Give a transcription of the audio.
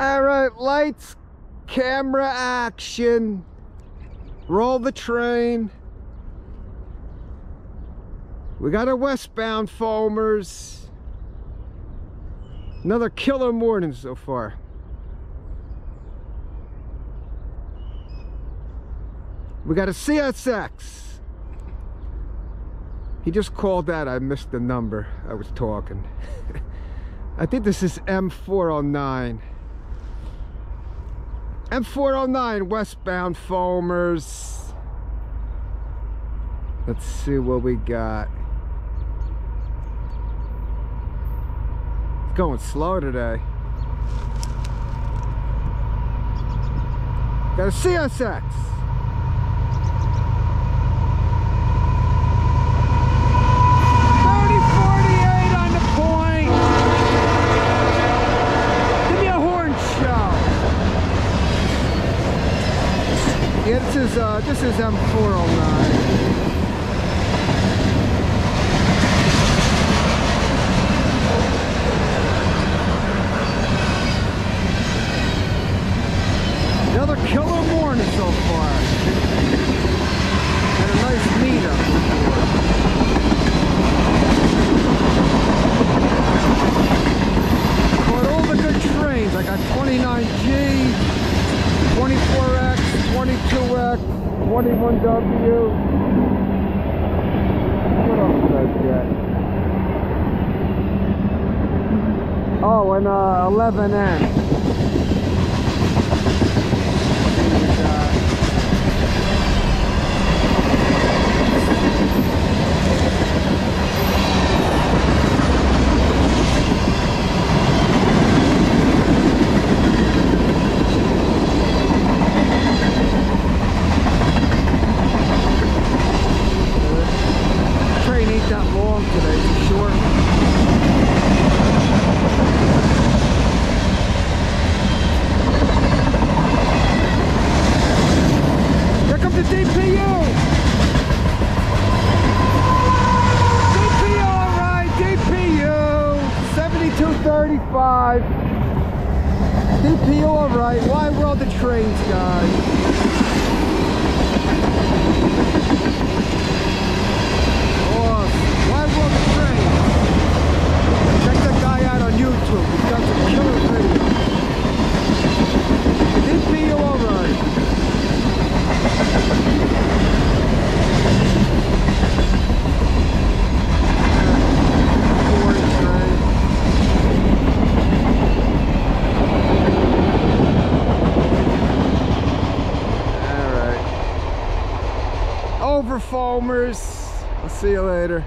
All right, lights, camera action. Roll the train. We got our westbound foamers. Another killer morning so far. We got a CSX. He just called that. I missed the number. I was talking. I think this is M409. M409 westbound foamers. Let's see what we got. It's going slow today. Got a CSX. Yeah, this is uh, this is M409. Another killer morning so far. Had a nice meetup. Caught all the good trains. I got 29G, 24X, 22X, 21W. What else did I get? Oh, and uh, 11N. 7235. DPU, alright. Why world the trains, guys? Oh, why world the trains? Check that guy out on YouTube. He's got some killer videos. DPU, alright. Ford train. All right. Over. I'll see you later.